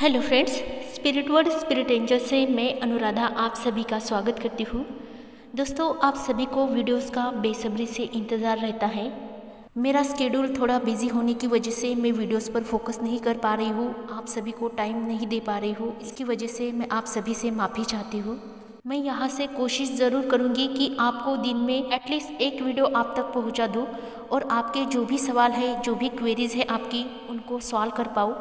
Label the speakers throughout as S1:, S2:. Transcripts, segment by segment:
S1: Hello friends spirit word spirit angel से मैं अनुराधा आप सभी का स्वागत करती हूँ। दोस्तों, आप सभी को वीडियोस का बेसब्री से इंतज़ार रहता है। मेरा स्केड्यूल थोड़ा बिज़ी होने की वजह से मैं वीडियोस पर फोकस नहीं कर पा रही हूँ। आप सभी को टाइम नहीं दे पा रही हूँ। इसकी वजह से मैं आप सभी से माफ़ी चाहती हूँ। मैं यहाँ से कोशिश ज़रूर करूँगी कि आपको दिन में एटलीस्ट एक वीडियो आप तक पहुँचा दूँ और आपके जो भी सवाल है, जो भी क्वेरीज़ है आपकी, उनको सॉल्व कर पाऊँ।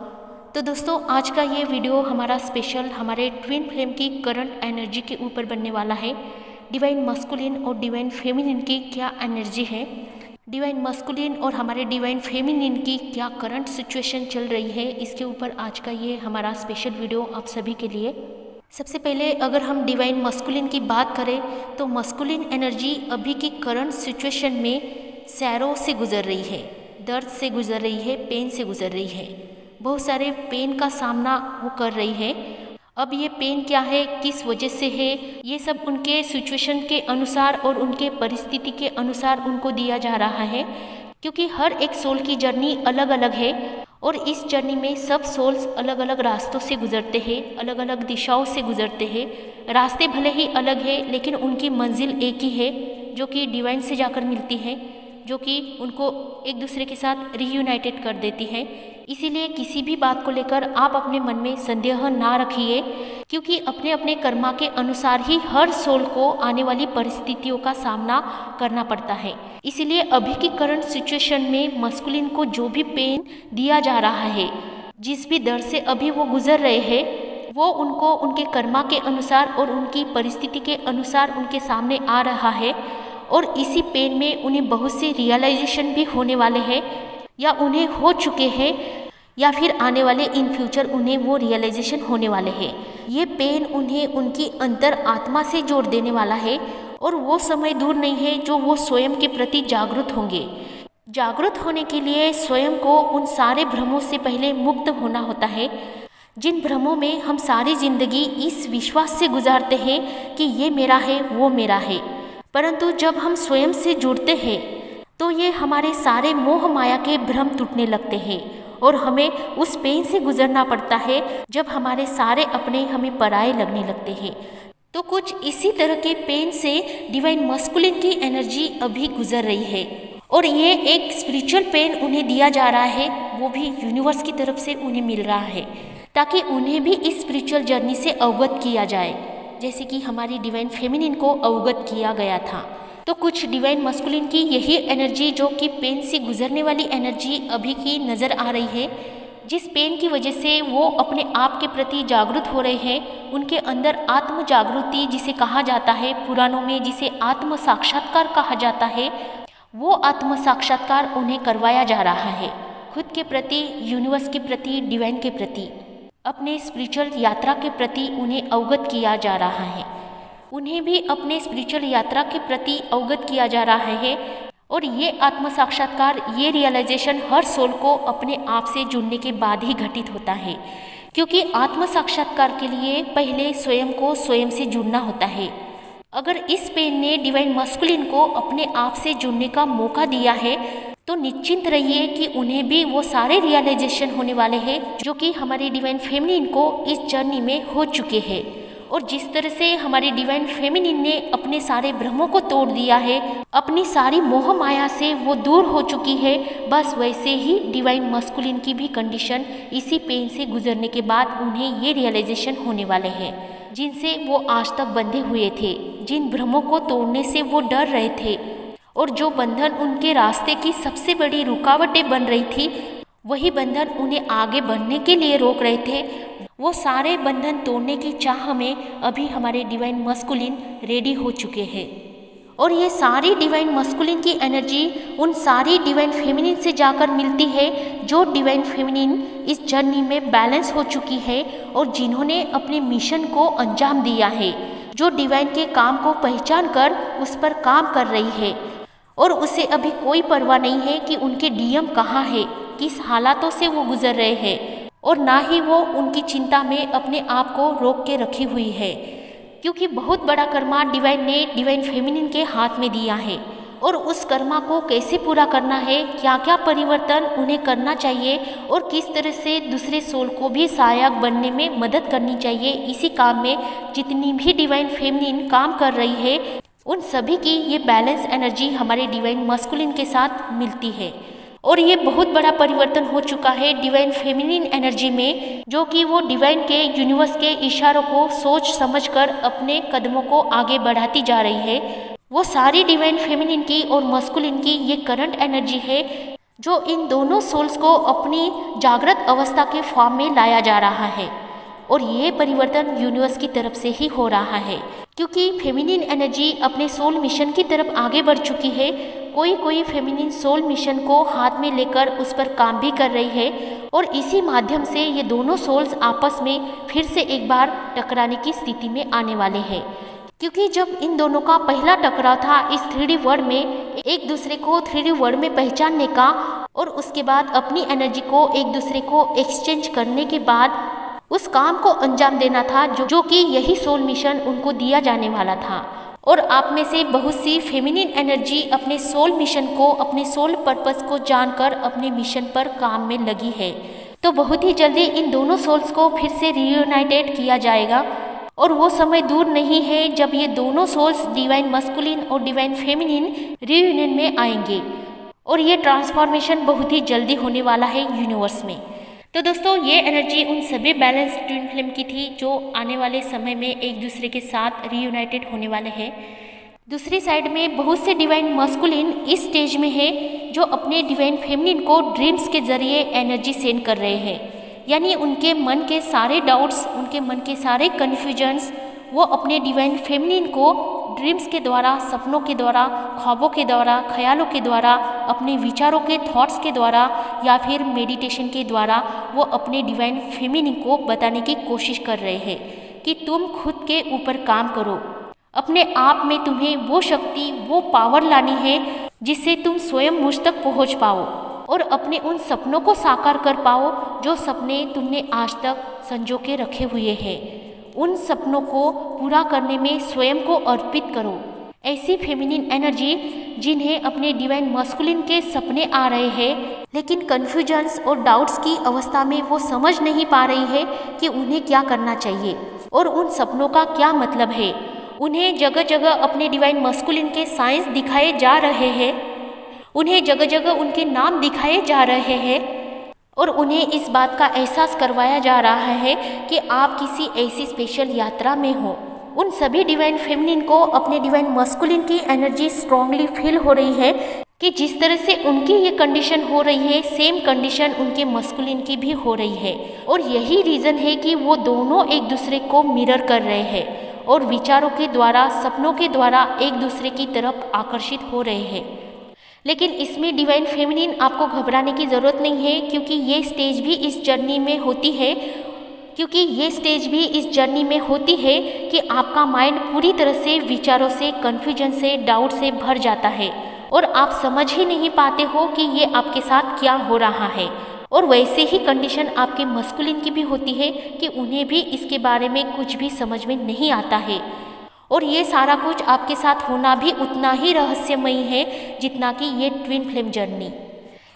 S1: तो दोस्तों, आज का ये वीडियो हमारा स्पेशल हमारे ट्विन फ्लेम की करंट एनर्जी के ऊपर बनने वाला है। डिवाइन मस्कुलिन और डिवाइन फेमिनिन की क्या एनर्जी है? डिवाइन मस्कुलिन और हमारे डिवाइन फेमिनिन की क्या करंट सिचुएशन चल रही है? इसके ऊपर आज का ये हमारा स्पेशल वीडियो आप सभी के लिए। सबसे पहले अगर हम डिवाइन मस्कुलिन की बात करें तो मस्कुलिन एनर्जी अभी की करंट सिचुएशन में सैरों से गुजर रही है, दर्द से गुजर रही है पेन से गुजर रही है। बहुत सारे पेन का सामना वो कर रही है। अब ये पेन क्या है, किस वजह से है, ये सब उनके सिचुएशन के अनुसार और उनके परिस्थिति के अनुसार उनको दिया जा रहा है। क्योंकि हर एक सोल की जर्नी अलग अलग है और इस जर्नी में सब सोल्स अलग अलग रास्तों से गुजरते हैं अलग अलग दिशाओं से गुजरते हैं। रास्ते भले ही अलग है, लेकिन उनकी मंजिल एक ही है, जो कि डिवाइन से जाकर मिलती है, जो कि उनको एक दूसरे के साथ रीयूनाइटेड कर देती है। इसीलिए किसी भी बात को लेकर आप अपने मन में संदेह ना रखिए, क्योंकि अपने अपने कर्मा के अनुसार ही हर सोल को आने वाली परिस्थितियों का सामना करना पड़ता है। इसीलिए अभी की करंट सिचुएशन में मस्कुलिन को जो भी पेन दिया जा रहा है, जिस भी दर से अभी वो गुजर रहे हैं, वो उनको उनके कर्मा के अनुसार और उनकी परिस्थिति के अनुसार उनके सामने आ रहा है और इसी पेन में उन्हें बहुत से रियलाइजेशन भी होने वाले हैं या उन्हें हो चुके हैं या फिर आने वाले इन फ्यूचर उन्हें वो रियलाइजेशन होने वाले हैं। ये पेन उन्हें उनकी अंतर आत्मा से जोड़ देने वाला है और वो समय दूर नहीं है जो वो स्वयं के प्रति जागरूक होंगे। जागरूक होने के लिए स्वयं को उन सारे भ्रमों से पहले मुक्त होना होता है। जिन भ्रमों में हम सारी ज़िंदगी इस विश्वास से गुजारते हैं कि ये मेरा है, वो मेरा है। परंतु जब हम स्वयं से जुड़ते हैं तो ये हमारे सारे मोह माया के भ्रम टूटने लगते हैं। और हमें उस पेन से गुजरना पड़ता है जब हमारे सारे अपने हमें पराए लगने लगते हैं। तो कुछ इसी तरह के पेन से डिवाइन मस्कुलिन की एनर्जी अभी गुजर रही है। और ये एक स्पिरिचुअल पेन उन्हें दिया जा रहा है, वो भी यूनिवर्स की तरफ़ से उन्हें मिल रहा है, ताकि उन्हें भी इस स्पिरिचुअल जर्नी से अवगत किया जाए, जैसे कि हमारी डिवाइन फेमिनिन को अवगत किया गया था। तो कुछ डिवाइन मस्कुलिन की यही एनर्जी जो कि पेन से गुजरने वाली एनर्जी अभी की नज़र आ रही है, जिस पेन की वजह से वो अपने आप के प्रति जागरूक हो रहे हैं, उनके अंदर आत्म जागृति जिसे कहा जाता है, पुराणों में जिसे आत्म साक्षात्कार कहा जाता है, वो आत्म साक्षात्कार उन्हें करवाया जा रहा है, खुद के प्रति यूनिवर्स के प्रति डिवाइन के प्रति, अपने स्पिरिचुअल यात्रा के प्रति उन्हें अवगत किया जा रहा है। उन्हें भी अपने स्पिरिचुअल यात्रा के प्रति अवगत किया जा रहा है और ये आत्म साक्षात्कार ये रियलाइजेशन हर सोल को अपने आप से जुड़ने के बाद ही घटित होता है। क्योंकि आत्म साक्षात्कार के लिए पहले स्वयं को स्वयं से जुड़ना होता है। अगर इस पेन ने डिवाइन मस्कुलिन को अपने आप से जुड़ने का मौका दिया है तो निश्चिंत रहिए कि उन्हें भी वो सारे रियलाइजेशन होने वाले हैं, जो कि हमारे डिवाइन फेमिनिन को इस जर्नी में हो चुके हैं। और जिस तरह से हमारी डिवाइन फेमिनिन ने अपने सारे भ्रमों को तोड़ दिया है, अपनी सारी मोह माया से वो दूर हो चुकी है, बस वैसे ही डिवाइन मस्कुलिन की भी कंडीशन इसी पेन से गुजरने के बाद उन्हें ये रियलाइजेशन होने वाले हैं। जिनसे वो आज तक बंधे हुए थे, जिन भ्रमों को तोड़ने से वो डर रहे थे, और जो बंधन उनके रास्ते की सबसे बड़ी रुकावटें बन रही थी, वही बंधन उन्हें आगे बढ़ने के लिए रोक रहे थे। वो सारे बंधन तोड़ने की चाह में अभी हमारे डिवाइन मस्कुलिन रेडी हो चुके हैं। और ये सारी डिवाइन मस्कुलिन की एनर्जी उन सारी डिवाइन फेमिनिन से जाकर मिलती है, जो डिवाइन फेमिनिन इस जर्नी में बैलेंस हो चुकी है और जिन्होंने अपने मिशन को अंजाम दिया है, जो डिवाइन के काम को पहचान कर उस पर काम कर रही है। और उसे अभी कोई परवाह नहीं है कि उनके डीएम कहाँ है, किस हालातों से वो गुजर रहे हैं। और ना ही वो उनकी चिंता में अपने आप को रोक के रखी हुई है, क्योंकि बहुत बड़ा कर्मा डिवाइन ने डिवाइन फेमिनिन के हाथ में दिया है। और उस कर्मा को कैसे पूरा करना है क्या क्या परिवर्तन उन्हें करना चाहिए और किस तरह से दूसरे सोल को भी सहायक बनने में मदद करनी चाहिए, इसी काम में जितनी भी डिवाइन फेमिनिन काम कर रही है, उन सभी की ये बैलेंस एनर्जी हमारे डिवाइन मस्कुलिन के साथ मिलती है। और ये बहुत बड़ा परिवर्तन हो चुका है डिवाइन फेमिनिन एनर्जी में, जो कि वो डिवाइन के यूनिवर्स के इशारों को सोच समझकर अपने कदमों को आगे बढ़ाती जा रही है। वो सारी डिवाइन फेमिनिन की और मस्कुलिन की ये करंट एनर्जी है, जो इन दोनों सोल्स को अपनी जागृत अवस्था के फॉर्म में लाया जा रहा है। और ये परिवर्तन यूनिवर्स की तरफ़ से ही हो रहा है, क्योंकि फेमिनिन एनर्जी अपने सोल मिशन की तरफ़ आगे बढ़ चुकी है। कोई कोई फेमिनिन सोल मिशन को हाथ में लेकर उस पर काम भी कर रही है और इसी माध्यम से ये दोनों सोल्स आपस में फिर से एक बार टकराने की स्थिति में आने वाले हैं। क्योंकि जब इन दोनों का पहला टकराव था, इस थ्री वर्ड में एक दूसरे को थ्री वर्ड में पहचानने का और उसके बाद अपनी एनर्जी को एक दूसरे को एक्सचेंज करने के बाद उस काम को अंजाम देना था, जो जो कि यही सोल मिशन उनको दिया जाने वाला था। और आप में से बहुत सी फेमिनिन एनर्जी अपने सोल मिशन को, अपने सोल पर्पस को जानकर अपने मिशन पर काम में लगी है। तो बहुत ही जल्दी इन दोनों सोल्स को फिर से रियूनाइटेड किया जाएगा। और वो समय दूर नहीं है जब ये दोनों सोल्स डिवाइन मस्कुलिन और डिवाइन फेमिनिन रियूनियन में आएँगे। और ये ट्रांसफॉर्मेशन बहुत ही जल्दी होने वाला है यूनिवर्स में। तो दोस्तों, ये एनर्जी उन सभी बैलेंस ट्विन फ़िल्म की थी जो आने वाले समय में एक दूसरे के साथ रीयूनाइटेड होने वाले हैं। दूसरी साइड में बहुत से डिवाइन मस्कुलिन इस स्टेज में है जो अपने डिवाइन फेमिनिन को ड्रीम्स के ज़रिए एनर्जी सेंड कर रहे हैं। यानी उनके मन के सारे डाउट्स उनके मन के सारे कन्फ्यूजन्स वो अपने डिवाइन फेमिनिन को ड्रीम्स के द्वारा, सपनों के द्वारा, ख्वाबों के द्वारा, ख्यालों के द्वारा, अपने विचारों के थॉट्स के द्वारा या फिर मेडिटेशन के द्वारा वो अपने डिवाइन फेमिनिन को बताने की कोशिश कर रहे हैं कि तुम खुद के ऊपर काम करो। अपने आप में तुम्हें वो शक्ति, वो पावर लानी है जिससे तुम स्वयं मुझ तक पहुँच पाओ और अपने उन सपनों को साकार कर पाओ जो सपने तुमने आज तक संजो के रखे हुए हैं। उन सपनों को पूरा करने में स्वयं को अर्पित करो। ऐसी फेमिनिन एनर्जी जिन्हें अपने डिवाइन मस्कुलिन के सपने आ रहे हैं, लेकिन कन्फ्यूजन्स और डाउट्स की अवस्था में वो समझ नहीं पा रही है कि उन्हें क्या करना चाहिए और उन सपनों का क्या मतलब है। उन्हें जगह जगह अपने डिवाइन मस्कुलिन के साइंस दिखाए जा रहे हैं, उन्हें जगह जगह उनके नाम दिखाए जा रहे हैं और उन्हें इस बात का एहसास करवाया जा रहा है कि आप किसी ऐसी स्पेशल यात्रा में हो। उन सभी डिवाइन फेमिनिन को अपने डिवाइन मस्कुलिन की एनर्जी स्ट्रांगली फील हो रही है कि जिस तरह से उनकी ये कंडीशन हो रही है सेम कंडीशन उनके मस्कुलिन की भी हो रही है। और यही रीज़न है कि वो दोनों एक दूसरे को मिरर कर रहे हैं और विचारों के द्वारा, सपनों के द्वारा एक दूसरे की तरफ़ आकर्षित हो रहे हैं। लेकिन इसमें डिवाइन फेमिनिन आपको घबराने की ज़रूरत नहीं है, क्योंकि ये स्टेज भी इस जर्नी में होती है क्योंकि ये स्टेज भी इस जर्नी में होती है कि आपका माइंड पूरी तरह से विचारों से कन्फ्यूज़न से डाउट से भर जाता है और आप समझ ही नहीं पाते हो कि ये आपके साथ क्या हो रहा है। और वैसे ही कंडीशन आपके मस्कुलिन की भी होती है कि उन्हें भी इसके बारे में कुछ भी समझ में नहीं आता है। और ये सारा कुछ आपके साथ होना भी उतना ही रहस्यमयी है जितना कि ये ट्विन फ्लेम जर्नी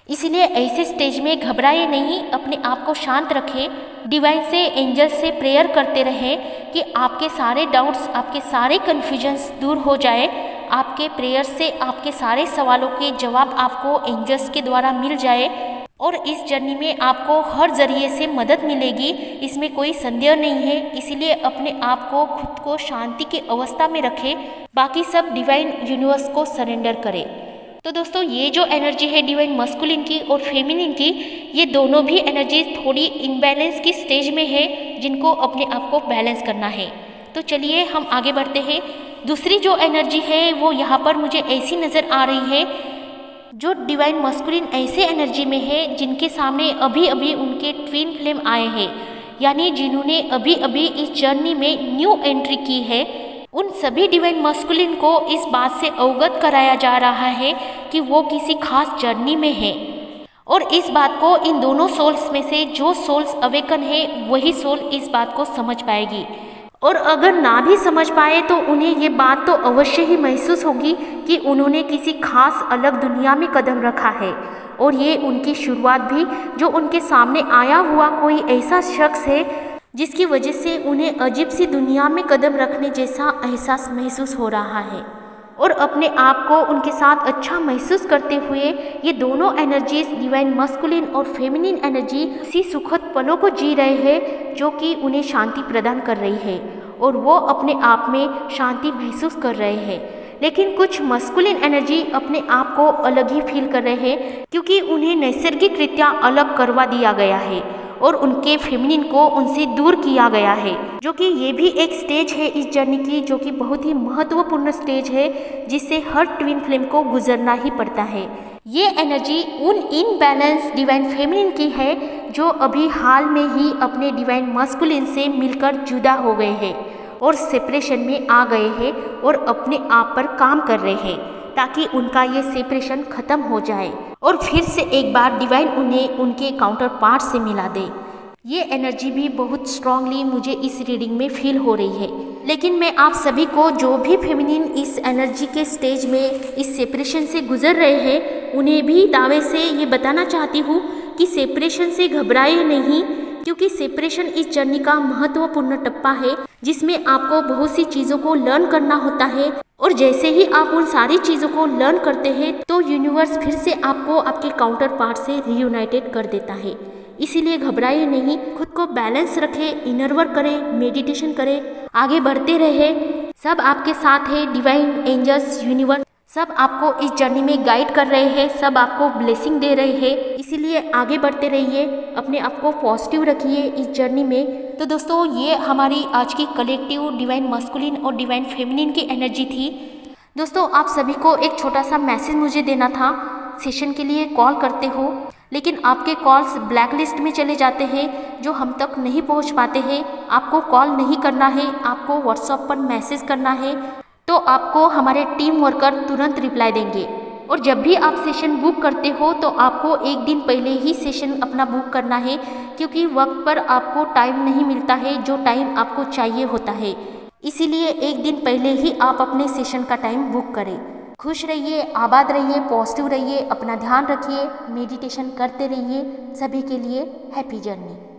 S1: इसलिए ऐसे स्टेज में घबराए नहीं, अपने आप को शांत रखें डिवाइन से, एंजल से प्रेयर करते रहें कि आपके सारे डाउट्स, आपके सारे कन्फ्यूजन्स दूर हो जाए। आपके प्रेयर से आपके सारे सवालों के जवाब आपको एंजल्स के द्वारा मिल जाए। और इस जर्नी में आपको हर ज़रिए से मदद मिलेगी। इसमें कोई संदेह नहीं है। इसीलिए अपने आप को, खुद को शांति की अवस्था में रखें। बाकी सब डिवाइन यूनिवर्स को सरेंडर करें। तो दोस्तों, ये जो एनर्जी है डिवाइन मस्कुलिन की और फेमिनिन की, ये दोनों भी एनर्जीज थोड़ी इम्बैलेंस की स्टेज में है, जिनको अपने आप को बैलेंस करना है। तो चलिए, हम आगे बढ़ते हैं। दूसरी जो एनर्जी है, वो यहाँ पर मुझे ऐसी नज़र आ रही है, जो डिवाइन मस्कुलिन ऐसे एनर्जी में है, जिनके सामने अभी अभी उनके ट्विन फ्लेम आए हैं। यानी जिन्होंने अभी अभी इस जर्नी में न्यू एंट्री की है उन सभी डिवाइन मस्कुलिन को इस बात से अवगत कराया जा रहा है कि वो किसी खास जर्नी में है। और इस बात को इन दोनों सोल्स में से जो सोल्स अवेकन है, वही सोल इस बात को समझ पाएगी। और अगर ना भी समझ पाए तो उन्हें ये बात तो अवश्य ही महसूस होगी कि उन्होंने किसी खास अलग दुनिया में कदम रखा है। और ये उनकी शुरुआत भी, जो उनके सामने आया हुआ कोई ऐसा शख्स है जिसकी वजह से उन्हें अजीब सी दुनिया में कदम रखने जैसा एहसास महसूस हो रहा है और अपने आप को उनके साथ अच्छा महसूस करते हुए ये दोनों एनर्जीज डिवाइन मस्कुलिन और फेमिनिन एनर्जी इसी सुखद पलों को जी रहे हैं जो कि उन्हें शांति प्रदान कर रही है और वो अपने आप में शांति महसूस कर रहे हैं। लेकिन कुछ मस्कुलिन एनर्जी अपने आप को अलग ही फील कर रहे हैं क्योंकि उन्हें नैसर्गिक रित्या अलग करवा दिया गया है। और उनके फेमिनिन को उनसे दूर किया गया है, जो कि ये भी एक स्टेज है इस जर्नी की, जो कि बहुत ही महत्वपूर्ण स्टेज है, जिससे हर ट्विन फ्लेम को गुजरना ही पड़ता है। ये एनर्जी उन इन बैलेंस डिवाइन फेमिनिन की है, जो अभी हाल में ही अपने डिवाइन मस्कुलिन से मिलकर जुदा हो गए हैं और सेपरेशन में आ गए हैं और अपने आप पर काम कर रहे हैं। ताकि उनका ये सेपरेशन ख़त्म हो जाए और फिर से एक बार डिवाइन उन्हें उनके काउंटर पार्ट से मिला दे। ये एनर्जी भी बहुत स्ट्रांगली मुझे इस रीडिंग में फील हो रही है। लेकिन मैं आप सभी को जो भी फेमिनिन इस एनर्जी के स्टेज में इस सेपरेशन से गुजर रहे हैं, उन्हें भी दावे से ये बताना चाहती हूँ कि सेपरेशन से घबराए नहीं, क्योंकि सेपरेशन इस जर्नी का महत्वपूर्ण टप्पा है, जिसमें आपको बहुत सी चीज़ों को लर्न करना होता है और जैसे ही आप उन सारी चीज़ों को लर्न करते हैं तो यूनिवर्स फिर से आपको आपके काउंटर पार्ट से रीयूनाइटेड कर देता है। इसीलिए घबराइए नहीं, खुद को बैलेंस रखें इनर वर्क करें मेडिटेशन करें, आगे बढ़ते रहे। सब आपके साथ है डिवाइन एंजल्स यूनिवर्स सब आपको इस जर्नी में गाइड कर रहे हैं, सब आपको ब्लेसिंग दे रहे हैं। इसीलिए आगे बढ़ते रहिए, अपने आप को पॉजिटिव रखिए इस जर्नी में। तो दोस्तों, ये हमारी आज की कलेक्टिव डिवाइन मस्कुलिन और डिवाइन फेमिनिन की एनर्जी थी। दोस्तों, आप सभी को एक छोटा सा मैसेज मुझे देना था। सेशन के लिए कॉल करते हो, लेकिन आपके कॉल्स ब्लैक लिस्ट में चले जाते हैं, जो हम तक नहीं पहुँच पाते हैं। आपको कॉल नहीं करना है, आपको व्हाट्सअप पर मैसेज करना है। तो आपको हमारे टीम वर्कर तुरंत रिप्लाई देंगे। और जब भी आप सेशन बुक करते हो तो आपको एक दिन पहले ही सेशन अपना बुक करना है, क्योंकि वक्त पर आपको टाइम नहीं मिलता है, जो टाइम आपको चाहिए होता है। इसीलिए एक दिन पहले ही आप अपने सेशन का टाइम बुक करें। खुश रहिए, आबाद रहिए पॉजिटिव रहिए, अपना ध्यान रखिए मेडिटेशन करते रहिए। सभी के लिए हैप्पी जर्नी